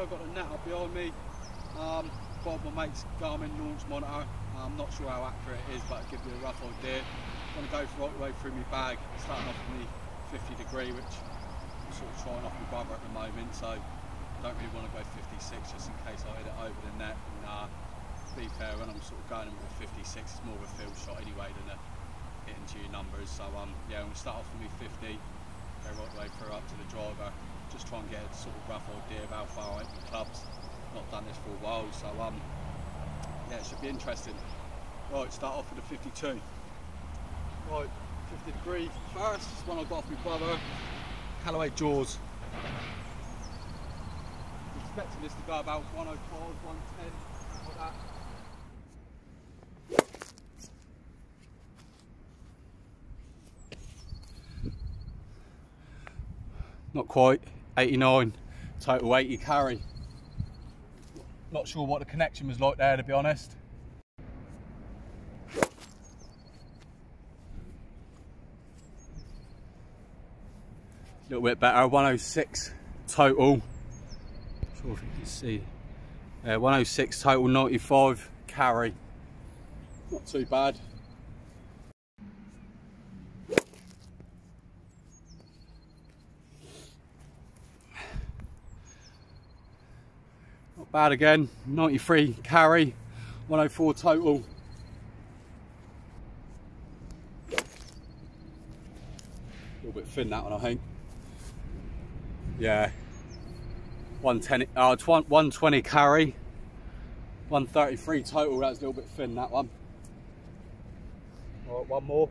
I've got a net up behind me. Um, got my mate's Garmin launch monitor. I'm not sure how accurate it is, but it gives you a rough idea. I'm going to go right way through my bag, starting off from the 50 degree, which I'm sort of trying off my brother at the moment, so I don't really want to go 56 just in case I hit it over the net. And, uh, be fair, when I'm sort of going with a 56, it's more of a field shot anyway than a hitting to your numbers. So um, yeah, I'm going to start off with me 50 go right way through up to the driver. Just try and get a sort of rough idea of how far I hit the clubs. Not done this for a while, so um, yeah, it should be interesting. Right, start off with a 52. Right, 50 degree first. This one I got off my brother. Callaway Jaws. Expecting this to go about 105, 110, like that. not quite 89 total 80 carry not sure what the connection was like there to be honest. A little bit better 106 total. Sure if you can see. Uh, 106 total 95 carry not too bad bad again, 93 carry, 104 total. A little bit thin that one I think. Yeah. 110, uh, 120 carry, 133 total, that's a little bit thin that one. All right, one more.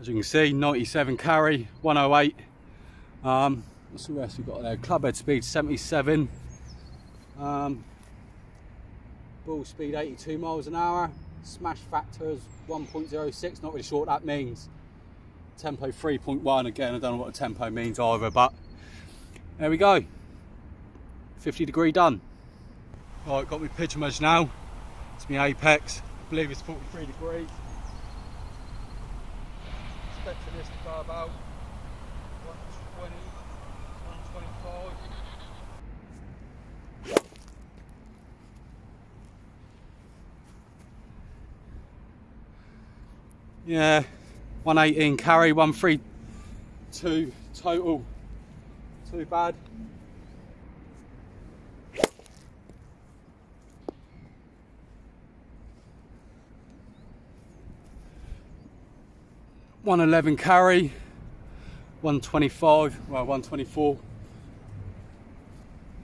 As you can see 97 carry 108 um what's the rest we've got there. Club head speed 77 um, ball speed 82 miles an hour. Smash factor is 1.06 not really sure what that means. Tempo 3.1 again I don't know what a tempo means either but there we go. 50 degree done. All right got my pitch measure now. It's my apex. I believe it's 43 degrees go about 120, 125. Yeah, 118 carry, 132 total. Too bad. One eleven carry, one twenty five, well one twenty four.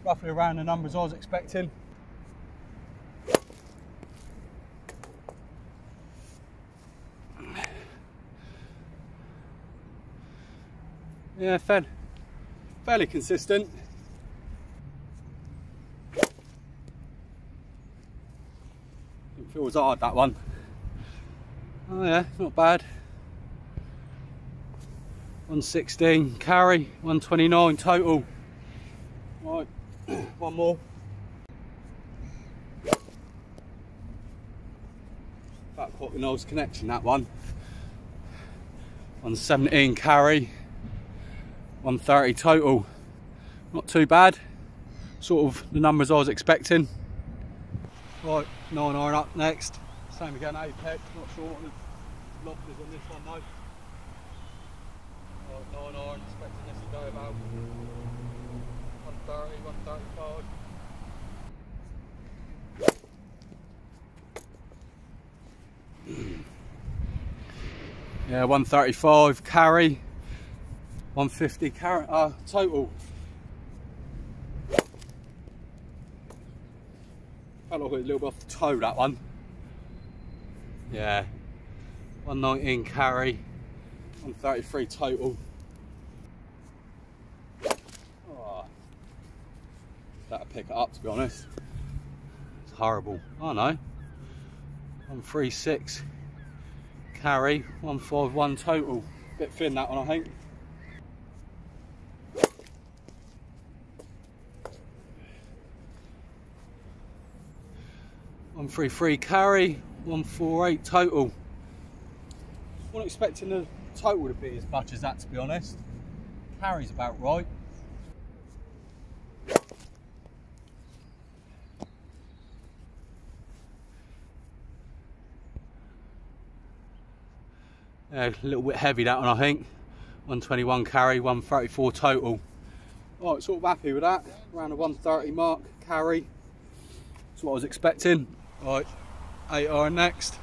Roughly around the numbers I was expecting. Yeah, fairly, fairly consistent. It feels hard that one. Oh yeah, not bad. 116 carry, 129 total. Right, one more. About quite a nice connection that one. 117 carry, 130 total. Not too bad. Sort of the numbers I was expecting. Right, 9 iron up next. Same again, apex. Not sure what the loft is on this one though. 9 iron, expecting this to go about 130, 135. yeah, 135 carry, 150 carry, uh, total. Felt like a little bit off the toe that one. Yeah, 119 carry, 133 total. Pick it up to be honest. It's horrible. I know. 136 carry, 151 total. Bit thin that one I think. 133 carry, 148 total. Wasn't expecting the total to be as much as that to be honest. Carry's about right. A little bit heavy that one I think. 121 carry, 134 total. Alright, sort of happy with that. Around the 130 mark carry. That's what I was expecting. Alright, 8 iron next.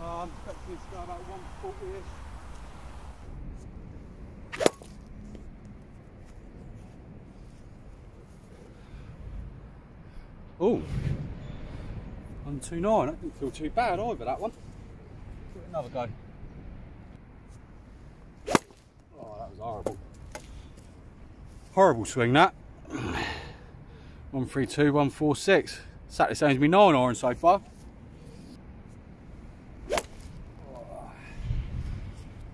Uh, I'm expecting to go about 140 ish. Oh, 129. That didn't feel too bad either, that one. Give it another go. Oh, that was horrible. Horrible swing, that. 132, 146. Saturday sounds me nine iron so far.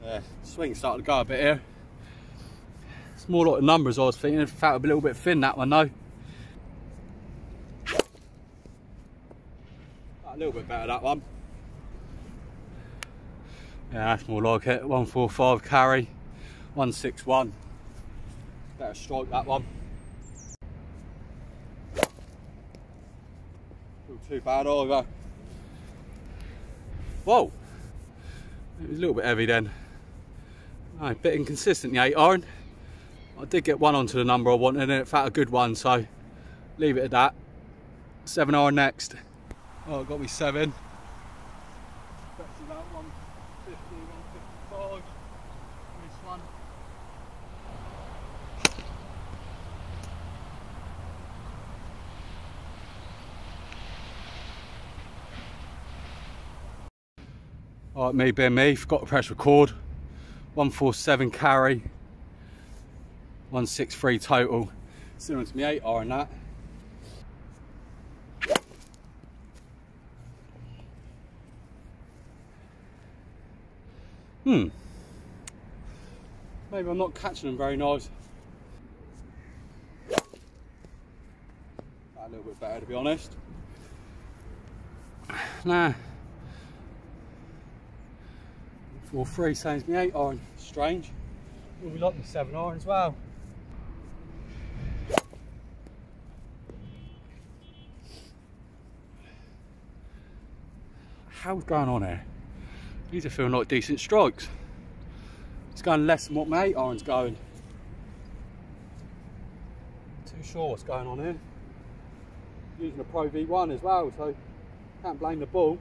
Swing started to go a bit here. It's more like the numbers I was thinking. It felt a little bit thin that one though. A little bit better that one. Yeah, that's more like it. 145 carry, 161. Better strike that one. Not too bad either. Whoa! It was a little bit heavy then. a bit inconsistent the 8 iron. I did get one onto the number I wanted and it felt a good one, so leave it at that. 7 iron next. Oh, it got me 7. Right, me being me, forgot to press record. 147 carry, 163 total. Similar to me 8 iron that. Hmm. Maybe I'm not catching them very nice. A little bit better to be honest. Nah. Four three sounds me eight iron. Strange. Well, we like the seven iron as well. How's going on here? These are feeling like decent strikes. It's going less than what my eight iron's going. Too sure what's going on here. Using a Pro V1 as well, so can't blame the ball.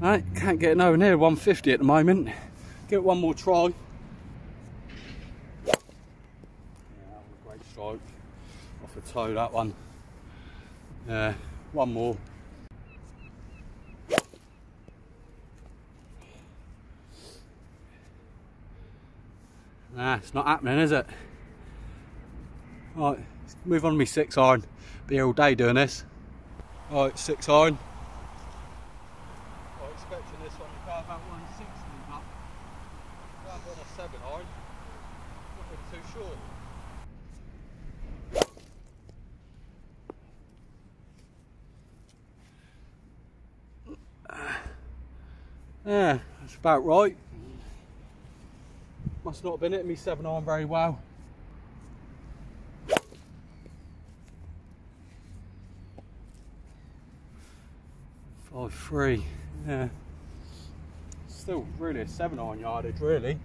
Right, can't get nowhere near 150 at the moment. Give it one more try. Yeah, great stroke. Off the toe, that one. Yeah, one more. Nah, it's not happening, is it? Right, move on to me six iron. Be here all day doing this. Right, six iron. Yeah, that's about right. Must not have been hitting me seven iron very well. Five three, yeah. Still really a seven iron yardage, really.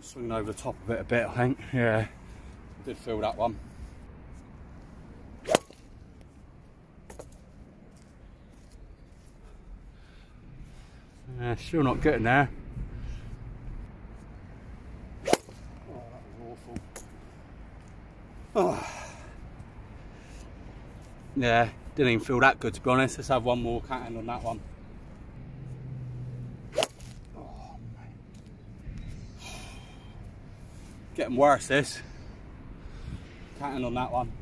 Swinging over the top of it a bit, I think. Yeah, I did feel that one. Yeah, still not getting there. Oh, that was awful. Oh. Yeah, didn't even feel that good to be honest. Let's have one more cat on that one. Oh, Getting worse this. Cat on that one.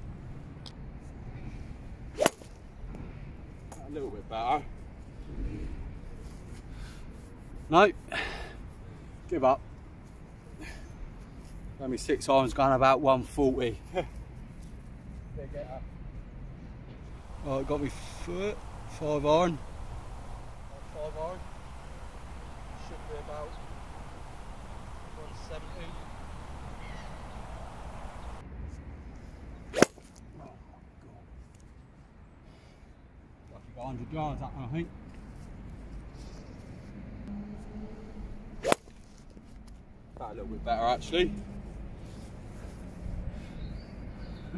A little bit better. No, give up. Only six irons going about 140. oh, got me foot, five iron. Five iron. Should be about 170. Lucky got 100 yards that I think. About a little bit better actually.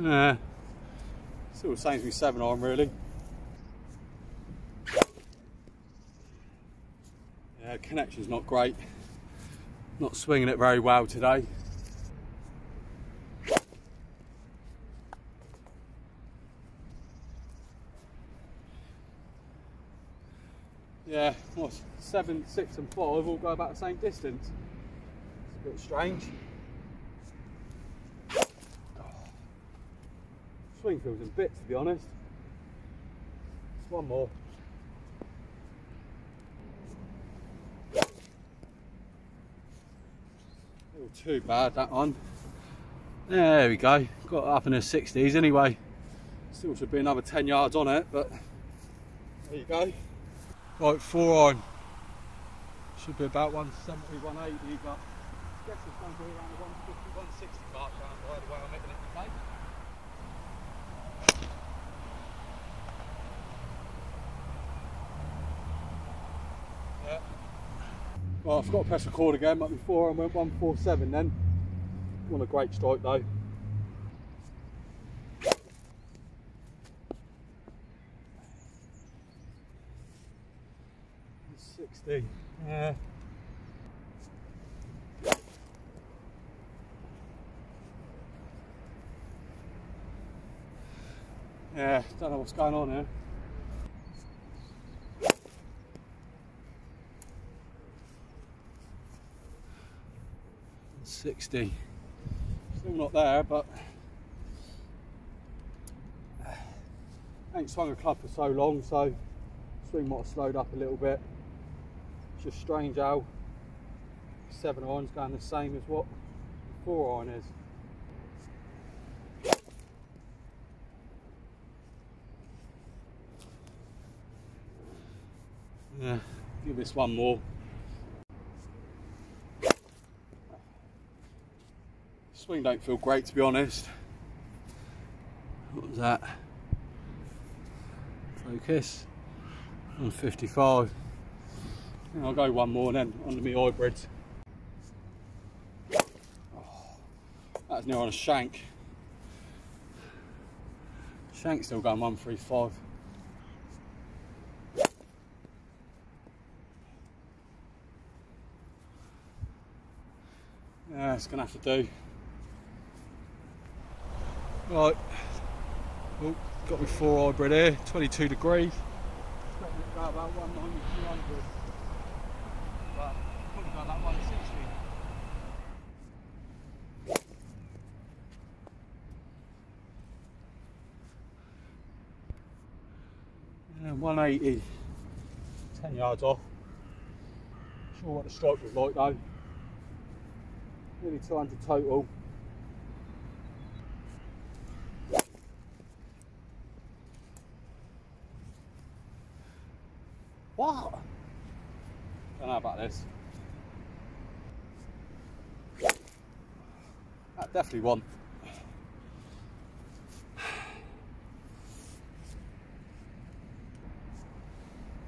Yeah. Still the same as me seven iron really. Yeah, connection's not great. Not swinging it very well today. Yeah, what, seven, six and five all go about the same distance. It's a bit strange. Swing feels in bits to be honest. Just one more. Not too bad that one. There we go. Got up in the 60s anyway. Still should be another 10 yards on it, but there you go. Right, four on. Should be about 170, 180, but I guess it's going to be around the 150, 160 mark down by the way I'm making it. Well, I've got to press record again, but before I went 147 then. What a great strike though. Sixty. Yeah. Yeah, don't know what's going on here. Sixty. Still not there, but I ain't swung a club for so long, so swing might have slowed up a little bit. Just strange how seven iron's going the same as what four iron is. Yeah, give this one more. Swing don't feel great to be honest. What was that? Focus. 155. I'll go one more then under my hybrids. Oh, that's near on a shank. Shank still going 135. Yeah, it's gonna have to do. Right. Oh, got me four hybrid here, 22 degrees. Expecting it to go about 190, 200. But probably go about 160. Um, yeah, 180. 10 yards off. Sure what the strike was like though. Nearly 200 total. What? Don't know about this. That definitely won.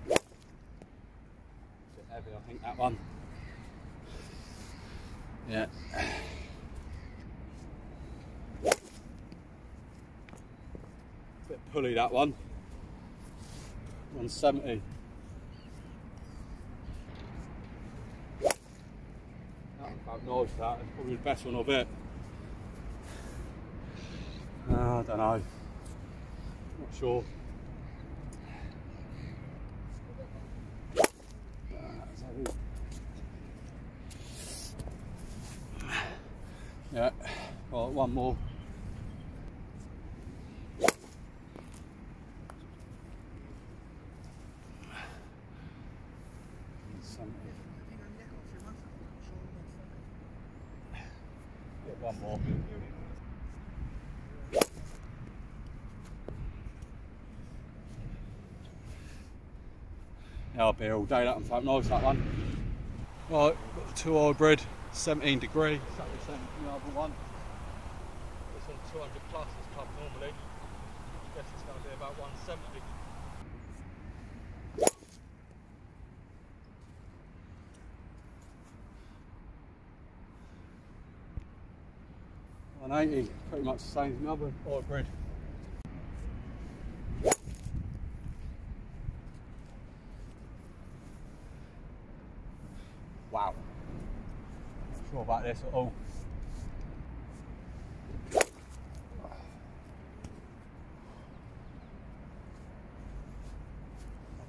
Bit heavy, I think that one. Yeah. Bit pulley that one. 170. That about nice that. It's probably the best one of it. Uh, I don't know. Not sure. Yeah, well, one more. something. Get one more. Yeah, I'll be all day that one's like nice that one. Right, got the two hybrid, 17 degree, exactly the same as the other one. It's on 200 plus, this club normally. I guess it's going to be about 170. One eighty, pretty much the same as other hybrid. Wow. Not sure about this at all. I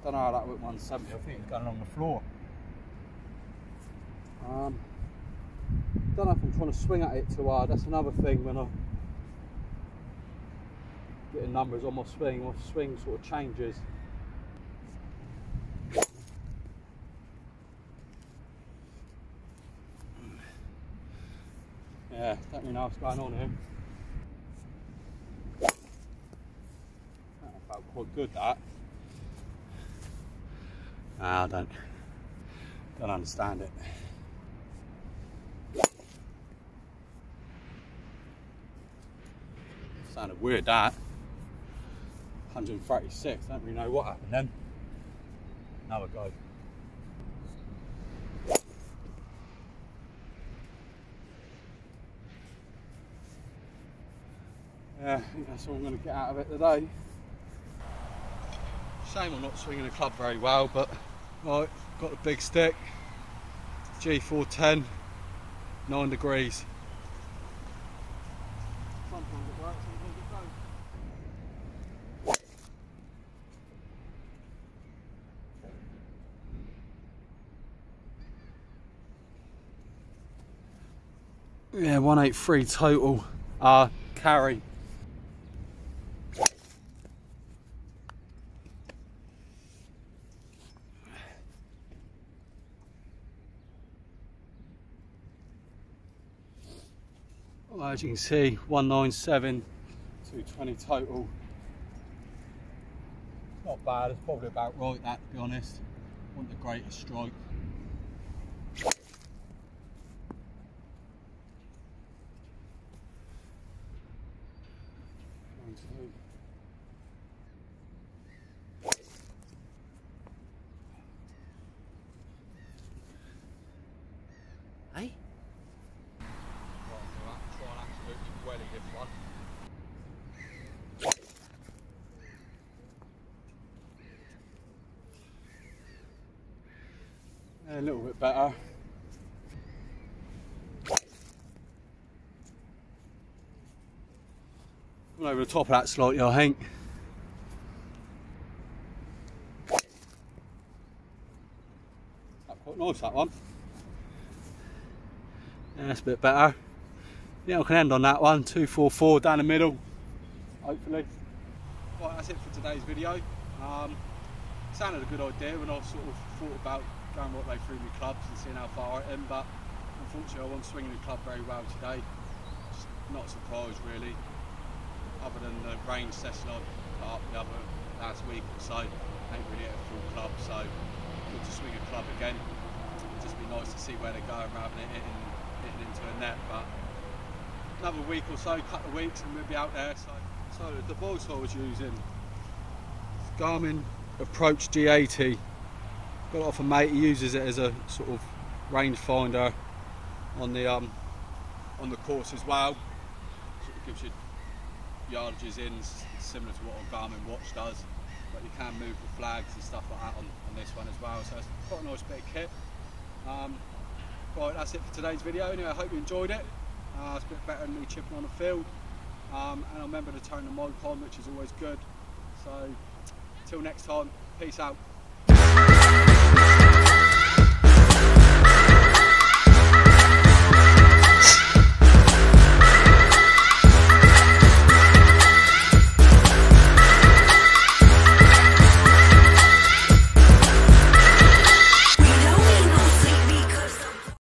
don't know how that went 170. I think it's going along the floor. Um, don't know if I'm trying to swing at it too hard. That's another thing when I getting numbers on my swing. My swing sort of changes. Yeah, don't really know what's going on here. That felt quite good that. I don't don't understand it. Sounded weird that. 136, don't really know what happened then. Another go. Yeah, I think that's all I'm going to get out of it today. Shame I'm not swinging the club very well, but right, got the big stick, G410, 9 degrees. Sometimes it works, sometimes it don't. Yeah, 183 total uh, carry. Well, as you can see, 197, 220 total. Not bad, it's probably about right that to be honest. Want the greatest strike. One, two. Hey? Try and absolutely welly this one. Yeah, a little bit better. Gone over the top of that slightly, I think. That's quite nice, that one. Yeah, that's a bit better. Yeah, I can end on that one. 244 down the middle, hopefully. Right, that's it for today's video. Um, sounded a good idea when I sort of thought about going right way through my clubs and seeing how far I am, but unfortunately I wasn't swinging the club very well today. Just not surprised really, other than the range session I put up the other last week or so. Ain't really at a full club, so good to swing a club again. It'd just be nice to see where they're going rather than hitting, hitting into a net. But another week or so, couple of weeks, and we'll be out there. So, so the device I was using, Garmin Approach G80. Got it off a mate. He uses it as a sort of rangefinder on the um on the course as well. Sort of gives you yardages in, similar to what a Garmin watch does. But you can move the flags and stuff like that on, on this one as well. So it's quite a nice bit of kit. Um, right, that's it for today's video. Anyway, I hope you enjoyed it. Uh, it's a bit better than me chipping on the field. Um, and I remember to turn the mic on, which is always good. So, till next time, peace out.